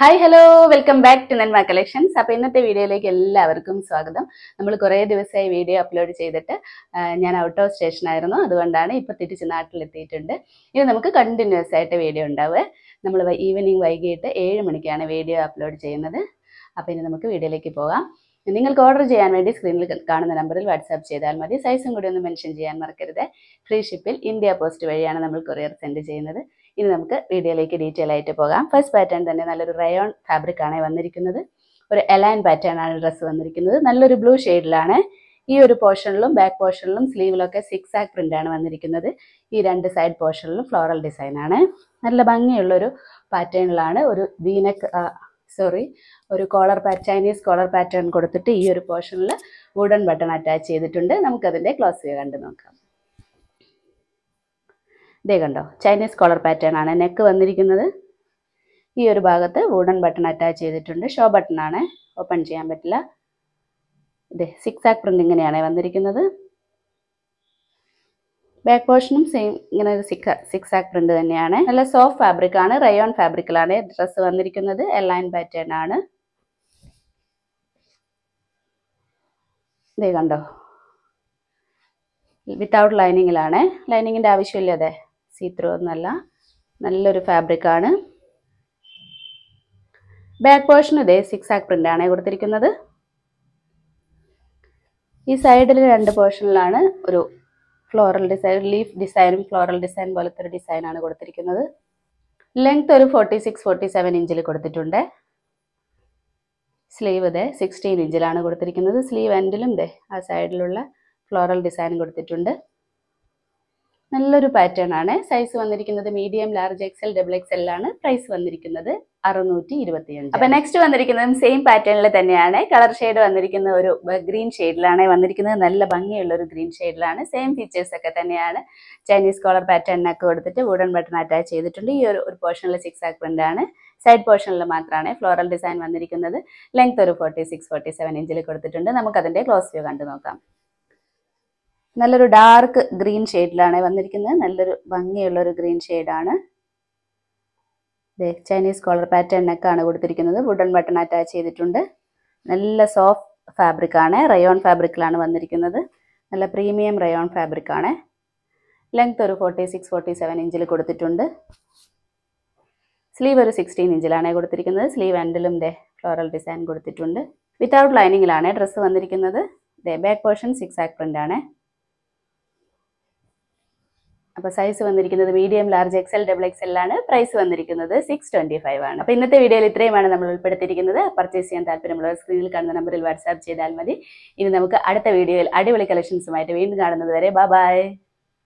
Hi hello welcome back to Nanma collections അപ്പോൾ ഇന്നത്തെ വീഡിയോയിലേക്ക് എല്ലാവർക്കും സ്വാഗതം. നമ്മൾ കുറേ ദിവസമായി വീഡിയോ അപ്ലോഡ് ചെയ്തിട്ട് ഞാൻ ഔട്ട് ഓഫ് സ്റ്റേഷൻ ആയിരുന്നു. അതുകൊണ്ടാണ് ഇപ്പോൾ തിരിച്ച് നാട്ടിലെത്തിയിട്ടുണ്ട്. ഇനി നമുക്ക് കണ്ടിന്യൂസ് ആയിട്ട് വീഡിയോ ഉണ്ടാവുക. നമ്മൾ ഈവനിങ് വൈകിട്ട് ഏഴ് മണിക്കാണ് വീഡിയോ അപ്ലോഡ് ചെയ്യുന്നത്. അപ്പോൾ ഇനി നമുക്ക് വീഡിയോയിലേക്ക് പോകാം. നിങ്ങൾക്ക് ഓർഡർ ചെയ്യാൻ വേണ്ടി സ്ക്രീനിൽ കാണുന്ന നമ്പറിൽ വാട്സാപ്പ് ചെയ്താൽ മതി. സൈസും കൂടി ഒന്ന് മെൻഷൻ ചെയ്യാൻ മറക്കരുത്. ഫ്രീ ഷിപ്പിൽ ഇന്ത്യ പോസ്റ്റ് വഴിയാണ് നമ്മൾ കൊറിയർ സെൻഡ് ചെയ്യുന്നത്. ഇനി നമുക്ക് വീഡിയോയിലേക്ക് ഡീറ്റെയിൽ ആയിട്ട് പോകാം. ഫസ്റ്റ് പാറ്റേൺ തന്നെ നല്ലൊരു റയോൺ ഫാബ്രിക് ആണ് വന്നിരിക്കുന്നത്. ഒരു എലൈൻ പാറ്റേൺ ആണ് ഡ്രസ്സ് വന്നിരിക്കുന്നത്. നല്ലൊരു ബ്ലൂ ഷെയ്ഡിലാണ് ഈ ഒരു പോർഷനിലും ബാക്ക് പോർഷനിലും സ്ലീവിലൊക്കെ സിക്സ് ആക്ക് പ്രിന്റ് ആണ് വന്നിരിക്കുന്നത്. ഈ രണ്ട് സൈഡ് പോർഷനിലും ഫ്ലോറൽ ഡിസൈൻ ആണ്. നല്ല ഭംഗിയുള്ളൊരു പാറ്റേണിലാണ് ഒരു വീനക്ക് സോറി ഒരു collar pat Chinese collar pattern കൊടുത്തിട്ട് ഈ ഒരു പോർഷനിൽ വുഡൻ ബട്ടൺ അറ്റാച്ച് ചെയ്തിട്ടുണ്ട്. നമുക്കതിന്റെ ക്ലോസ് വ്യൂ നോക്കാം. ഇതേ കണ്ടോ ചൈനീസ് കോളർ പാറ്റേൺ ആണ്. നെക്ക് വന്നിരിക്കുന്നത് ഈ ഒരു ഭാഗത്ത് വുഡൻ ബട്ടൺ അറ്റാച്ച് ചെയ്തിട്ടുണ്ട്. ഷോ ബട്ടൺ ആണ്. ഓപ്പൺ ചെയ്യാൻ പറ്റില്ല. ഇത് സിക്സ് ആക്ക് പ്രിന്റ് ഇങ്ങനെയാണ് വന്നിരിക്കുന്നത്. ബാക്ക് പോർഷനും സെയിം ഇങ്ങനെ ഒരു സിക്സ് സിക്സ് ആക്ക് പ്രിന്റ് തന്നെയാണ്. നല്ല സോഫ്റ്റ് ഫാബ്രിക് ആണ് റയോൺ ഫാബ്രിക്കിലാണ് ഡ്രസ്സ് വന്നിരിക്കുന്നത്. എലൈൻ പാറ്റേൺ ആണ്. ഇതേ കണ്ടോ വിത്തൗട്ട് ലൈനിങ്ങിലാണ് ലൈനിങ്ങിന്റെ ആവശ്യമില്ല അതെ. സീ എന്നല്ല നല്ലൊരു ഫാബ്രിക്കാണ് ബാക്ക് പോർഷൻ ഇതേ സിക്സ് ആക്ക് പ്രിന്റാണ് കൊടുത്തിരിക്കുന്നത്. ഈ സൈഡിൽ രണ്ട് പോർഷനിലാണ് ഒരു ഫ്ലോറൽ ഡിസൈൻ ലീഫ് ഡിസൈനും ഫ്ലോറൽ ഡിസൈൻ പോലത്തെ ഒരു ഡിസൈനാണ് കൊടുത്തിരിക്കുന്നത്. ലെങ്ത് ഒരു ഫോർട്ടി സിക്സ് ഫോർട്ടി സെവൻ ഇഞ്ചിൽ കൊടുത്തിട്ടുണ്ട്. സ്ലീവ് ഇതേ സിക്സ്റ്റീൻ ഇഞ്ചിലാണ് കൊടുത്തിരിക്കുന്നത്. സ്ലീവ് എൻഡിലും ഇതേ ആ സൈഡിലുള്ള ഫ്ലോറൽ ഡിസൈൻ കൊടുത്തിട്ടുണ്ട്. നല്ലൊരു പാറ്റേൺ ആണ്. സൈസ് വന്നിരിക്കുന്നത് medium large XL double XL ആണ്. പ്രൈസ് വന്നിരിക്കുന്നത് അറുന്നൂറ്റി ഇരുപത്തിയഞ്ച് അപ്പൊ നെക്സ്റ്റ് വന്നിരിക്കുന്നതും സെയിം പാറ്റേണിൽ തന്നെയാണ്. കളർ ഷെയ്ഡ് വന്നിരിക്കുന്ന ഒരു ഗ്രീൻ ഷെയ്ഡിലാണ് വന്നിരിക്കുന്നത്. നല്ല ഭംഗിയുള്ള ഒരു ഗ്രീൻ ഷെയ്ഡിലാണ് സെയിം ഫീച്ചേഴ്സ് ഒക്കെ തന്നെയാണ്. ചൈനീസ് കോളർ പാറ്റേണിനൊക്കെ കൊടുത്തിട്ട് വുഡൻ ബട്ടൺ അറ്റാച്ച് ചെയ്തിട്ടുണ്ട്. ഈ ഒരു ഒരു പോർഷനിൽ സിക്സ് ആക് പ്രിന്റ് ആണ്. സൈഡ് പോർഷനിൽ മാത്രമാണ് ഫ്ലോറൽ ഡിസൈൻ വന്നിരിക്കുന്നത്. ലെങ്ത് ഒരു ഫോർട്ടി സിക്സ് ഫോർട്ടി സെവൻ ഇഞ്ചിൽ കൊടുത്തിട്ടുണ്ട്. നമുക്ക് അതിന്റെ ക്ലോസ് വ്യൂ കണ്ടു നോക്കാം. നല്ലൊരു ഡാർക്ക് ഗ്രീൻ ഷെയ്ഡിലാണ് വന്നിരിക്കുന്നത്. നല്ലൊരു ഭംഗിയുള്ള ഒരു ഗ്രീൻ ഷെയ്ഡാണ് ചൈനീസ് കോളർ പാറ്റേൺ നെക്കാണ് കൊടുത്തിരിക്കുന്നത്. വുഡൻ ബട്ടൺ അറ്റാച്ച് ചെയ്തിട്ടുണ്ട്. നല്ല സോഫ്റ്റ് ഫാബ്രിക് ആണ്. റയോൺ ഫാബ്രിക്കിലാണ് വന്നിരിക്കുന്നത്. നല്ല പ്രീമിയം റയോൺ ഫാബ്രിക് ആണ്. ലെങ്ത് ഒരു ഫോർട്ടി സിക്സ് ഫോർട്ടി സെവൻ ഇഞ്ചിൽ കൊടുത്തിട്ടുണ്ട്. സ്ലീവ് ഒരു സിക്സ്റ്റീൻ ഇഞ്ചിലാണ് കൊടുത്തിരിക്കുന്നത്. സ്ലീവ് എൻഡിലും ദേ ഫ്ലോറൽ ഡിസൈൻ കൊടുത്തിട്ടുണ്ട്. വിത്തൗട്ട് ലൈനിങ്ങിലാണ് ഡ്രസ്സ് വന്നിരിക്കുന്നത്. ദേ ബാക്ക് പോർഷൻ സിക്സ് ആക് പ്രിന്റ് ആണ്. അപ്പോൾ സൈസ് വന്നിരിക്കുന്നത് medium large XL double XL ആണ്. പ്രൈസ് വന്നിരിക്കുന്നത് സിക്സ് ട്വന്റി ഫൈവ് ആണ്. അപ്പോൾ ഇന്നത്തെ വീഡിയോയിൽ ഇത്രയുമാണ് നമ്മൾ ഉൾപ്പെടുത്തിയിരിക്കുന്നത്. പർച്ചേസ് ചെയ്യാൻ താല്പര്യമുള്ളവർ സ്ക്രീനിൽ കാണുന്ന നമ്പറിൽ വാട്സാപ്പ് ചെയ്താൽ മതി. ഇനി നമുക്ക് അടുത്ത വീഡിയോയിൽ അടിപൊളി കളക്ഷൻസുമായിട്ട് വീണ്ടും കാണുന്നത് വരെ. ബൈ